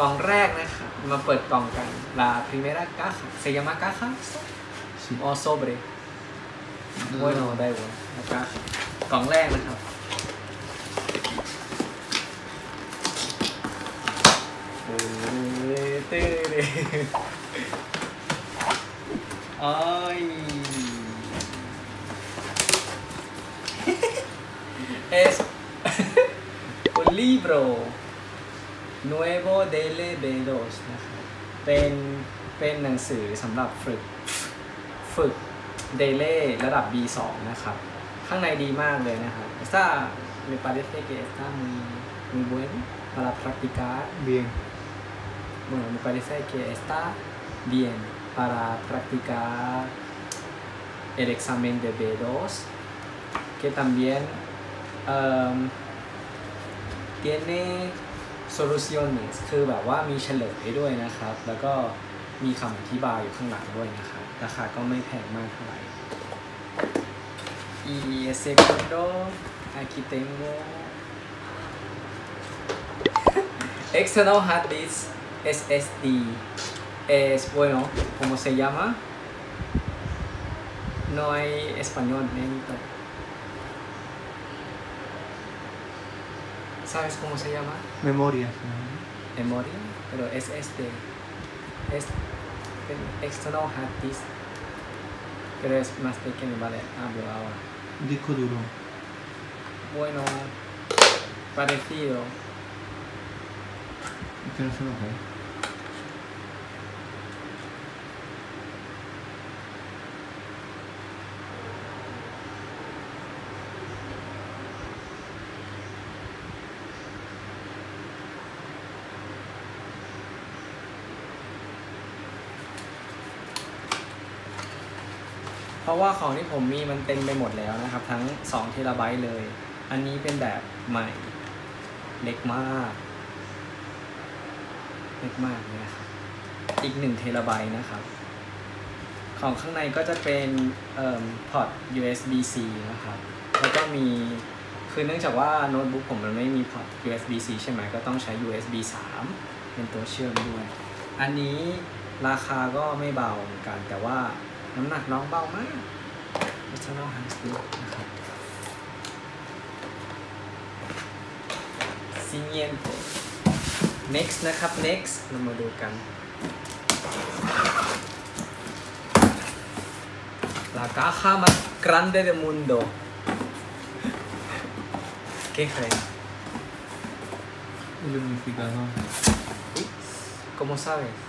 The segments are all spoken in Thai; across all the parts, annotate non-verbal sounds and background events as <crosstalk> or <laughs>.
กล่องแรกนะ มาเปิดกล่องกัน ลาพรีเมราก้าสยามะก้าครั Sí. o sobre bueno da igual la caja กล่องแรกนะครับเอ้ยตื้อดิโอ้ย es un libro nuevo del B2 นะครับเป็นเป็นหนังสือสำหรับฝึก ฝึกเดเล่ระดับ B2 นะครับ ข้างในดีมากเลยนะครับ Está me parece que está muy muy bueno para practicar Bien. bueno me parece que está bien para practicar el examen de B2 que también um, tiene soluciones คือแบบว่ามีเฉลยด้วยนะครับ แล้วก็มีคำอธิบายอยู่ข้างหลังด้วยนะครับ ราคาก็ไม่แพงมากเท่าไหร่ y el segundo aquí tengo external hard disk SSD es bueno ¿cómo se llama? no hay español nenito ¿sabes cómo se llama? Memoria. memoria, pero es este, es el external hard disk, pero es más pequeño, vale, hablo ahora. Disco duro. Bueno, parecido, Es que no se nos เพราะว่าของที่ผมมีมันเต็มไปหมดแล้วนะครับ ทั้ง2เทราไบต์เลย อันนี้เป็นแบบใหม่เล็กมาก เล็กมากเลยนะครับอีก1เทราไบต์นะครับ ของข้างในก็จะเป็นเอ่อพอร์ต USB-C นะครับ แล้วก็มีคือเนื่องจากว่าโน้ตบุ๊กผมมันไม่มีพอร์ต USB-C ใช่ไหมก็ต้องใช้ USB 3 เป็นตัวเชื่อมด้วย อันนี้ราคาก็ไม่เบาเหมือนกัน แต่ว่า น้ำหนักน้องเบามาก External hard disk นะครับ Siguiente next นะครับ next เรามาดูกัน La caja más grande del mundo ¿Qué creen? El unificador. ¿Cómo sabes?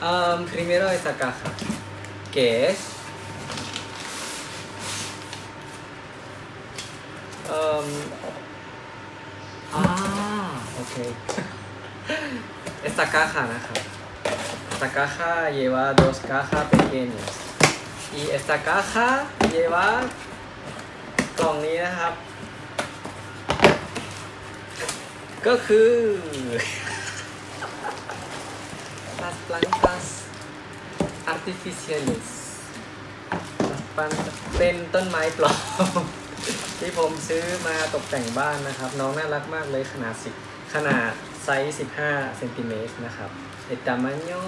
Am, primero esta caja, que es Am, ah, ok. <laughs> Esta caja, Naja. Esta caja lleva dos cajas pequeñas. Y esta caja lleva กล่องนี้<laughs> นะครับ ก็คือ las plantas artificiales las plantas เป็นต้นไม้ปลอม ที่ผมซื้อมาตกแต่งบ้านนะครับ น้องน่ารักมากเลยขนาด10ขนาดไซส์15เซนติเมตรนะครับ el tamaño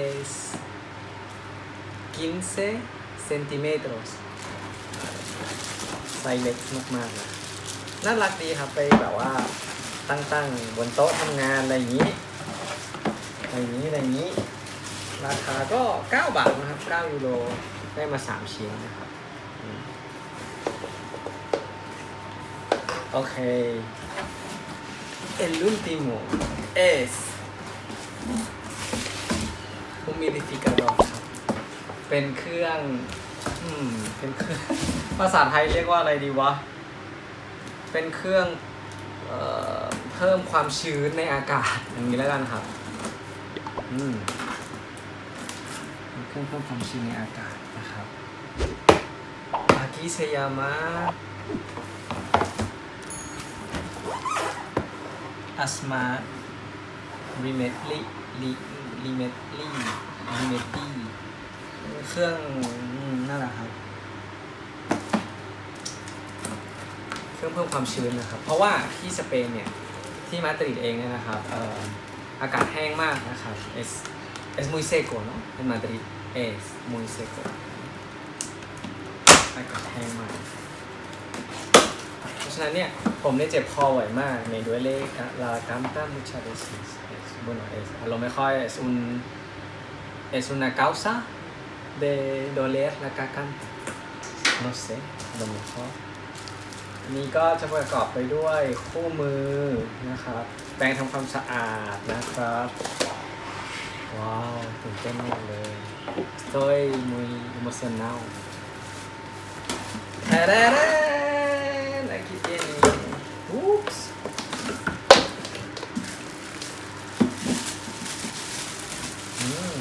es 15 centímetros ไซส์เล็กมากๆนะน่ารักดีครับไปแบบว่าตั้งๆบนโต๊ะทำงานอะไรอย่างนี้อะไรอย่างนี้อะไรอย่างนี้ ราคาก็ 9 บาทนะครับ9ยูโรได้มา 3 ชิ้นนะครับ โอเค el último es humidificador ครับเป็นเครื่องอืมเป็นเครื่อง ภาษาไทยเรียกว่าอะไรดีวะ เป็นเครื่องเอ่อเพิ่มความชื้นในอากาศอย่างนี้แล้วกันครับ อืม เครื่องเพิ่มความชื้นในอากาศนะครับอากิเซยามะอัสมารีเมทลีรีรีเมทลีรีเมทตีเครื่องนั่นแหละครับ เครื่องเพิ่มความชื้นนะครับ เพราะว่าที่สเปนเนี่ย ที่มาดริดเองเนี่ยนะครับเอ่ออากาศแห้งมากนะครับ es es muy seco ¿no? en Madrid es muy seco อากาศแห้งมาก เพราะฉะนั้นเนี่ย ผมได้เจ็บคอไหวมาก ในด้วยเลขลาคัมตามุชาเดซิสบุนเอสอารมณ์ไม่ค่อย es un es una causa de doler la caca no sé lo mejor นี่ก็จะประกอบไปด้วยคู่มือนะครับ แปรงทำความสะอาดนะครับ ว้าวตื่นเต้นมากเลย estoy muy emocionado ¡Tararán! aquí tiene ups Mm.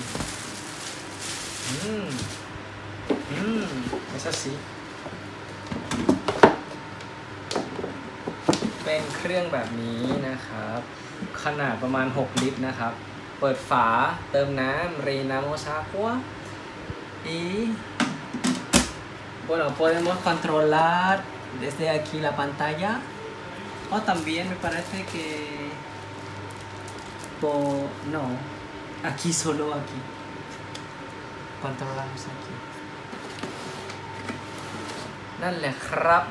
Mm. Mm. es así เป็นเครื่องแบบนี้นะครับ ขนาดประมาณ 6 ลิตรนะครับ เปิดฝาเติมน้ำ rellenamos agua y bueno podemos controlar desde aquí la pantalla o también me parece que por no aquí solo aquí controlamos aquí นั่นแหละครับ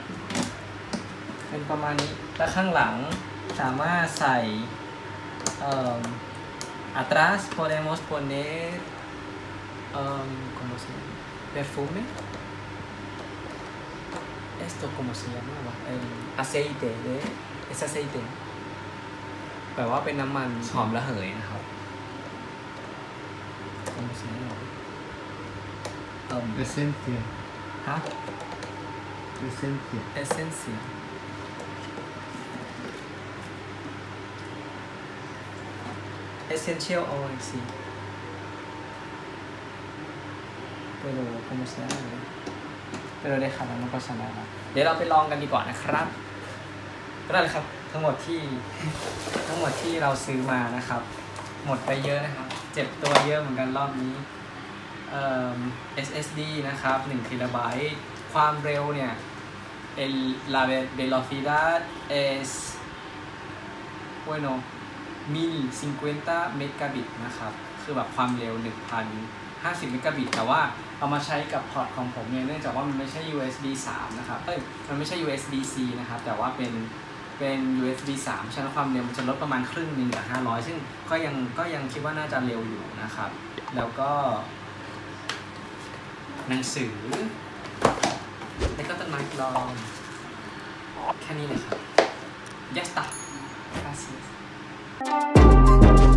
เป็นประมาณนี้ แล้วข้างหลังสามารถใส่เอ่อ atrás podemos poner um, ¿cómo se llama? perfume esto cómo se llama el aceite de es aceite แปลว่าเป็นน้ำมันหอมระเหยนะครับ ¿cómo se llama? Um, Esencia. ฮะ Esencia. esencia Essential oil sí pero ¿cómo se llama? pero déjalo no pasa nada เดี๋ยวเราไปลองกันดีกว่านะครับก็ได้เลยครับ ทั้งหมดที่ทั้งหมดที่เราซื้อมานะครับ หมดไปเยอะนะครับ เจ็บตัวเยอะเหมือนกันรอบนี้ SSD นะครับ1 t b ความเร็วเนี่ย el, la velocidad es bueno 1050 megabit นะครับ คือแบบความเร็ว 1050 megabit แต่ว่าเอามาใช้กับพอร์ตของผมเนี่ยเนื่องจากว่ามันไม่ใช่ USB 3 นะครับ เอ้ย มันไม่ใช่ USB C นะครับ แต่ว่าเป็นเป็น USB 3 ฉะนั้นความเร็วมันจะลดประมาณครึ่งหนึ่งกับ500 ซึ่งก็ยังก็ยังคิดว่าน่าจะเร็วอยู่นะครับ แล้วก็ หนังสือ แล้วก็ต้นไม้ปลอมแค่นี้เลยครับ ya está gracias Thank you.